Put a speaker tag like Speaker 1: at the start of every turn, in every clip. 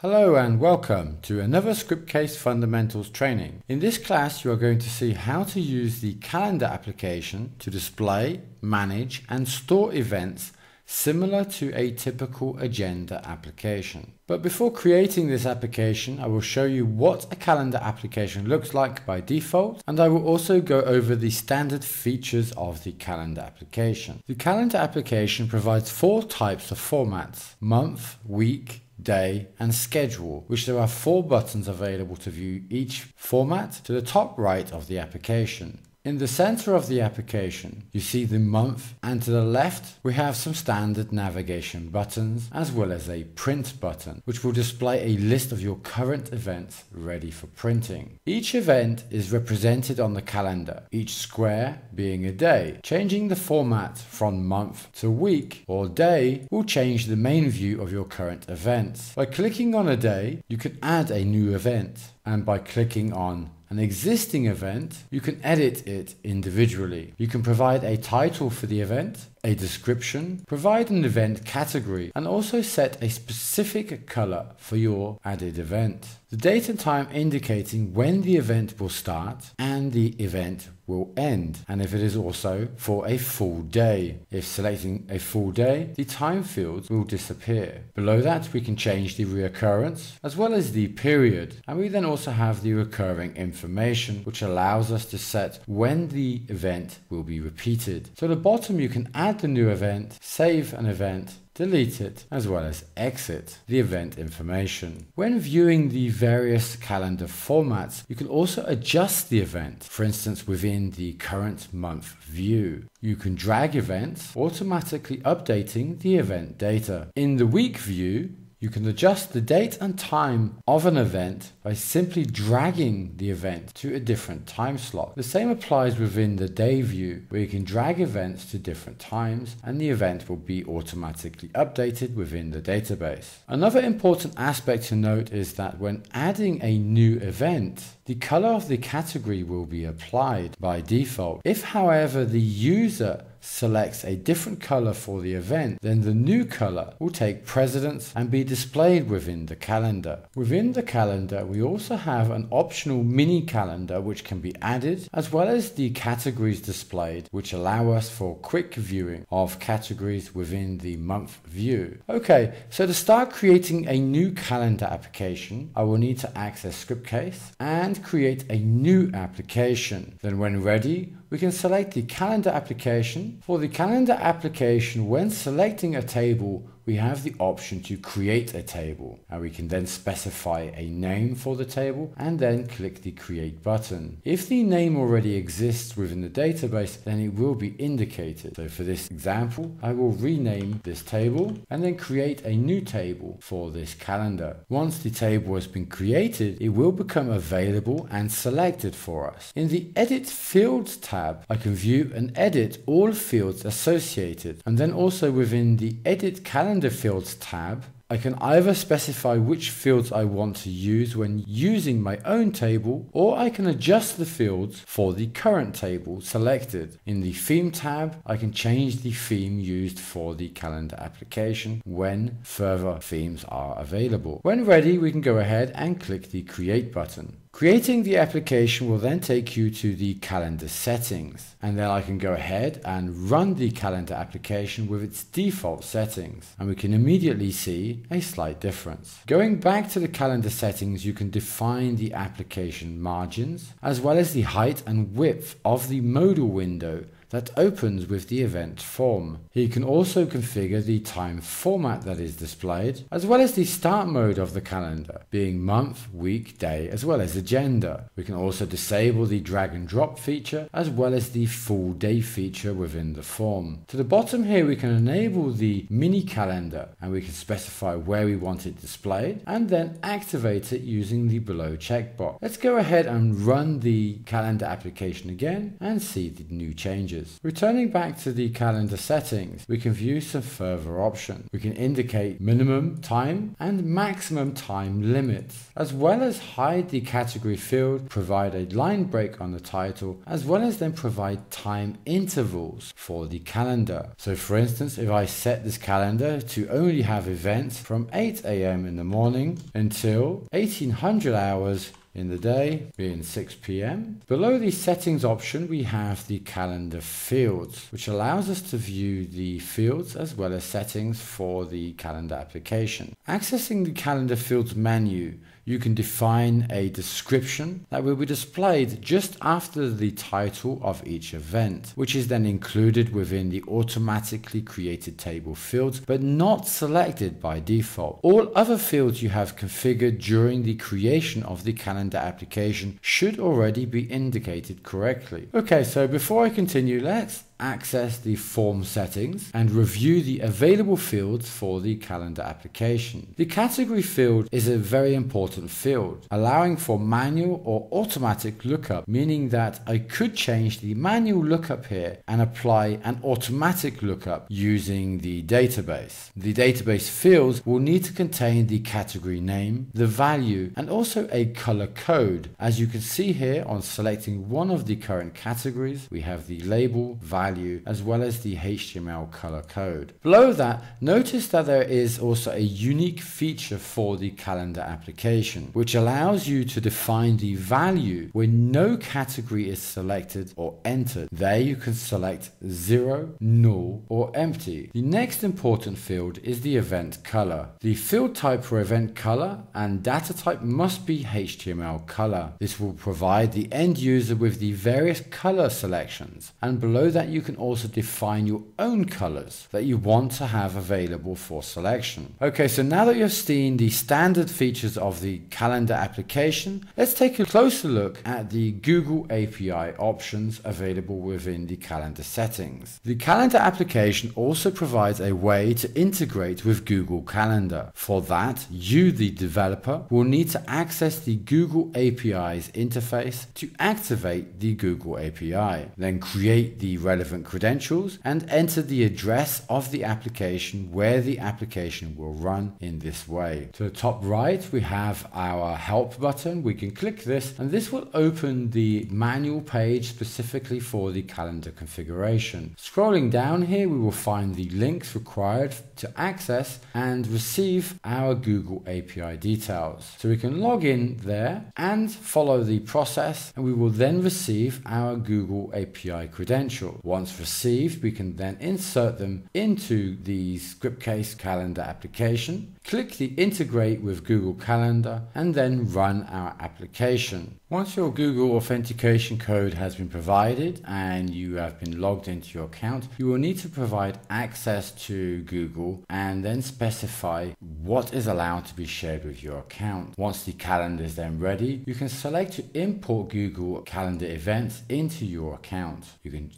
Speaker 1: Hello and welcome to another Scriptcase Fundamentals training. In this class you are going to see how to use the calendar application to display, manage and store events similar to a typical agenda application. But before creating this application I will show you what a calendar application looks like by default and I will also go over the standard features of the calendar application. The calendar application provides four types of formats, month, week, day, and schedule, which there are four buttons available to view each format to the top right of the application. In the center of the application, you see the month and to the left we have some standard navigation buttons as well as a print button which will display a list of your current events ready for printing. Each event is represented on the calendar, each square being a day. Changing the format from month to week or day will change the main view of your current events. By clicking on a day, you can add a new event and by clicking on an existing event, you can edit it individually. You can provide a title for the event, a description, provide an event category, and also set a specific color for your added event. The date and time indicating when the event will start and the event will end, and if it is also for a full day. If selecting a full day, the time fields will disappear. Below that, we can change the reoccurrence as well as the period, and we then also have the recurring information, which allows us to set when the event will be repeated. So at the bottom, you can add the new event, save an event, delete it, as well as exit the event information. When viewing the various calendar formats, you can also adjust the event, for instance within the current month view. You can drag events, automatically updating the event data. In the week view, you can adjust the date and time of an event by simply dragging the event to a different time slot. The same applies within the day view where you can drag events to different times and the event will be automatically updated within the database. Another important aspect to note is that when adding a new event, the color of the category will be applied by default. If however the user selects a different color for the event, then the new color will take precedence and be displayed within the calendar. Within the calendar, we also have an optional mini calendar which can be added, as well as the categories displayed, which allow us for quick viewing of categories within the month view. Okay, so to start creating a new calendar application, I will need to access Scriptcase and create a new application. Then when ready, we can select the calendar application. For the calendar application, when selecting a table, we have the option to create a table and we can then specify a name for the table and then click the create button. If the name already exists within the database then it will be indicated. So for this example I will rename this table and then create a new table for this calendar. Once the table has been created it will become available and selected for us. In the edit fields tab I can view and edit all fields associated and then also within the edit calendar Calendar Fields tab, I can either specify which fields I want to use when using my own table, or I can adjust the fields for the current table selected. In the Theme tab, I can change the theme used for the calendar application when further themes are available. When ready, we can go ahead and click the Create button. Creating the application will then take you to the calendar settings and then I can go ahead and run the calendar application with its default settings and we can immediately see a slight difference. Going back to the calendar settings you can define the application margins as well as the height and width of the modal window that opens with the event form. He can also configure the time format that is displayed, as well as the start mode of the calendar, being month, week, day, as well as agenda. We can also disable the drag and drop feature, as well as the full day feature within the form. To the bottom here, we can enable the mini calendar, and we can specify where we want it displayed, and then activate it using the below checkbox. Let's go ahead and run the calendar application again and see the new changes. Returning back to the calendar settings, we can view some further options. We can indicate minimum time and maximum time limits, as well as hide the category field, provide a line break on the title, as well as then provide time intervals for the calendar. So for instance, if I set this calendar to only have events from 8 a.m. in the morning until 1800 hours in the day, being 6 p.m. Below the settings option, we have the calendar fields, which allows us to view the fields as well as settings for the calendar application. Accessing the calendar fields menu, you can define a description that will be displayed just after the title of each event, which is then included within the automatically created table fields, but not selected by default. All other fields you have configured during the creation of the calendar application should already be indicated correctly. Okay, so before I continue, let's access the form settings and review the available fields for the calendar application. The category field is a very important field, allowing for manual or automatic lookup, meaning that I could change the manual lookup here and apply an automatic lookup using the database. The database fields will need to contain the category name, the value, and also a color code. As you can see here on selecting one of the current categories, we have the label, value, value as well as the HTML color code. Below that, notice that there is also a unique feature for the calendar application, which allows you to define the value when no category is selected or entered. There you can select zero, null, or empty. The next important field is the event color. The field type for event color and data type must be HTML color. This will provide the end user with the various color selections. And below that, you can also define your own colors that you want to have available for selection. Okay, so now that you've seen the standard features of the calendar application, let's take a closer look at the Google API options available within the calendar settings. The calendar application also provides a way to integrate with Google Calendar. For that, you, the developer, will need to access the Google API's interface to activate the Google API. Then create the relevant relevant credentials and enter the address of the application where the application will run in this way. To the top right, we have our help button. We can click this and this will open the manual page specifically for the calendar configuration. Scrolling down here, we will find the links required to access and receive our Google API details. So we can log in there and follow the process and we will then receive our Google API credential. Once received, we can then insert them into the Scriptcase calendar application, click the integrate with Google Calendar, and then run our application. Once your Google authentication code has been provided and you have been logged into your account, you will need to provide access to Google and then specify what is allowed to be shared with your account. Once the calendar is then ready, you can select to import Google Calendar events into your account. You can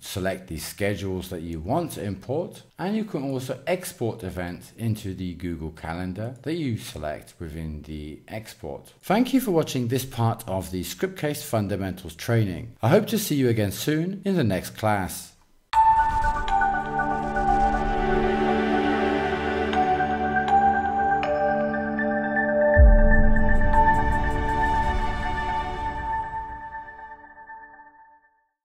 Speaker 1: the schedules that you want to import and you can also export events into the Google Calendar that you select within the export. Thank you for watching this part of the Scriptcase Fundamentals training. I hope to see you again soon in the next class.